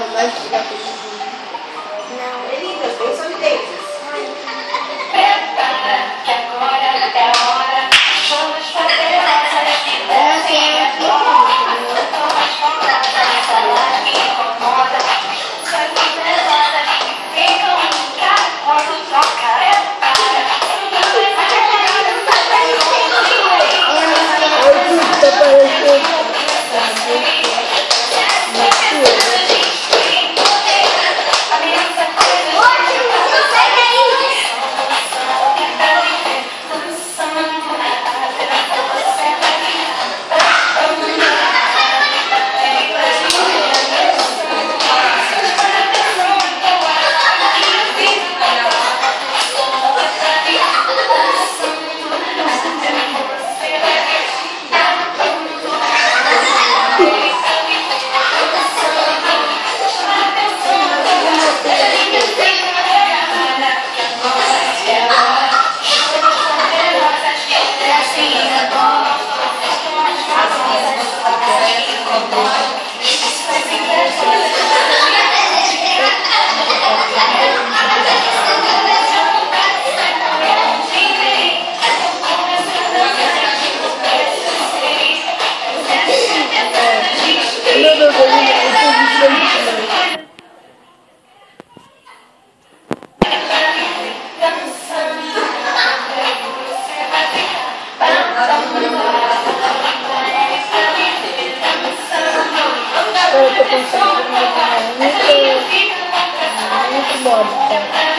我们几个回去 club.